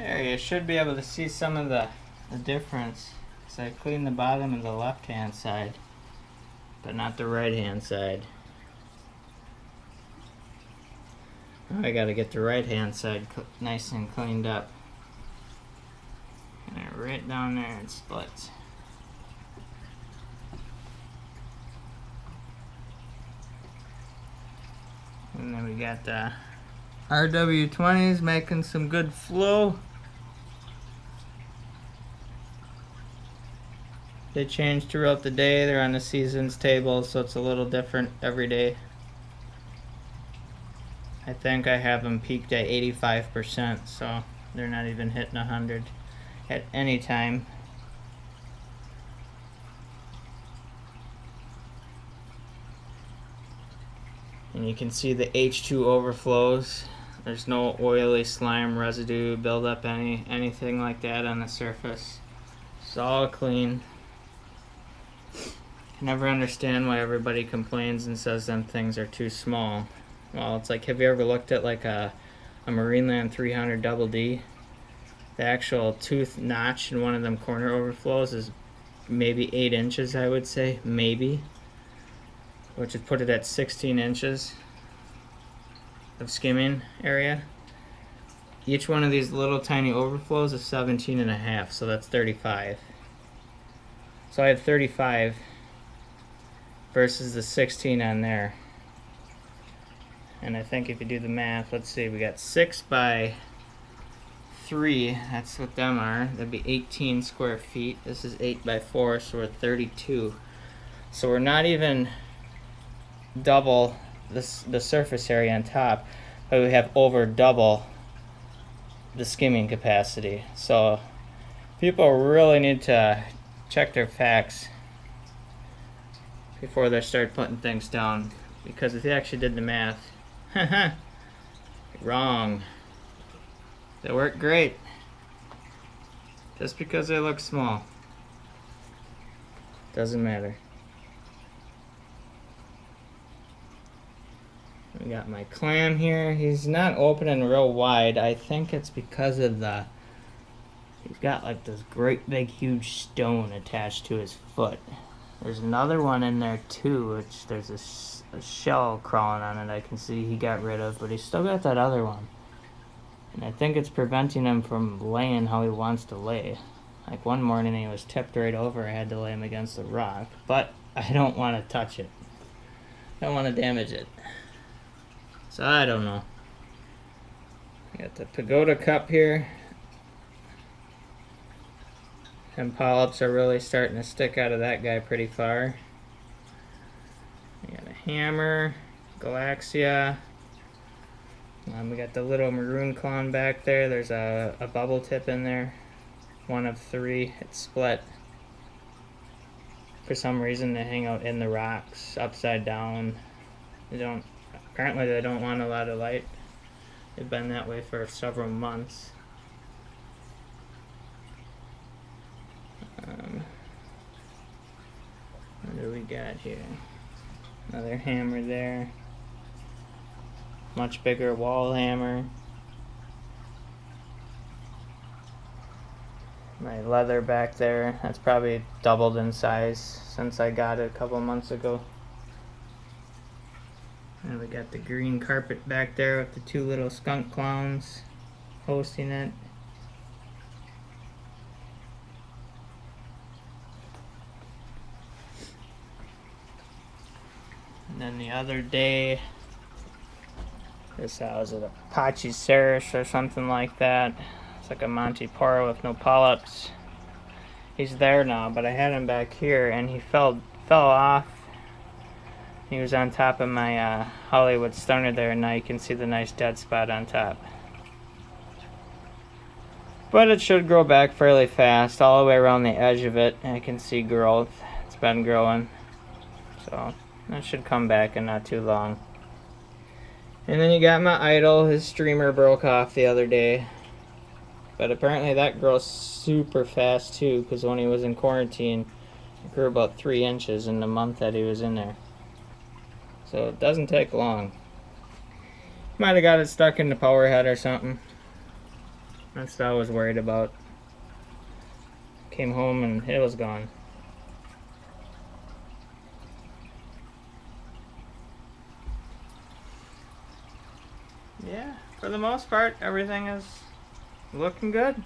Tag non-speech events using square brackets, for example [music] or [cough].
There, you should be able to see some of the, the difference. So I cleaned the bottom of the left hand side, but not the right hand side. Now I gotta get the right hand side nice and cleaned up. And right down there it splits. And then we got the RW20s making some good flow. They change throughout the day. They're on the seasons table, so it's a little different every day. I think I have them peaked at 85%, so they're not even hitting 100 at any time. And you can see the H2 overflows. There's no oily slime residue buildup, any anything like that on the surface. It's all clean. Never understand why everybody complains and says them things are too small. Well, it's like, have you ever looked at like a, a Marineland 300 Double D? The actual tooth notch in one of them corner overflows is maybe 8 inches, I would say. Maybe. Which would put it at 16 inches of skimming area. Each one of these little tiny overflows is 17 and a half, so that's 35. So I had 35 versus the 16 on there. And I think if you do the math, let's see, we got 6 by 3, that's what them are. That'd be 18 square feet. This is 8 by 4, so we're 32. So we're not even double this, the surface area on top, but we have over double the skimming capacity. So people really need to check their facts before they start putting things down. Because if they actually did the math, [laughs] wrong. They work great. Just because they look small. Doesn't matter. We got my clam here. He's not opening real wide. I think it's because of the. He's got like this great big huge stone attached to his foot. There's another one in there too, which there's a shell crawling on it. I can see he got rid of, but he's still got that other one. And I think it's preventing him from laying how he wants to lay. Like one morning he was tipped right over. I had to lay him against a rock, but I don't want to touch it. I don't want to damage it. So I don't know. I got the pagoda cup here. And polyps are really starting to stick out of that guy pretty far. We got a hammer, Galaxea. Um, we got the little maroon clown back there. There's a, a bubble tip in there. One of three. It's split. For some reason, they hang out in the rocks, upside down. They don't. Apparently, they don't want a lot of light. They've been that way for several months. Um, what do we got here? Another hammer there. Much bigger wall hammer. My leather back there, that's probably doubled in size since I got it a couple months ago. And we got the green carpet back there with the two little skunk clowns hosting it. And then the other day, this uh, was a Pachyseris or something like that. It's like a Montipora with no polyps. He's there now, but I had him back here and he fell fell off. He was on top of my uh, Hollywood Stunner there, and now you can see the nice dead spot on top. But it should grow back fairly fast, all the way around the edge of it. I can see growth. It's been growing. So, that should come back in not too long. And then you got my idol. His streamer broke off the other day. But apparently that grows super fast too, because when he was in quarantine, it grew about three inches in the month that he was in there. So it doesn't take long. Might have got it stuck in the power head or something. That's what I was worried about. Came home and it was gone. Yeah, for the most part, everything is looking good.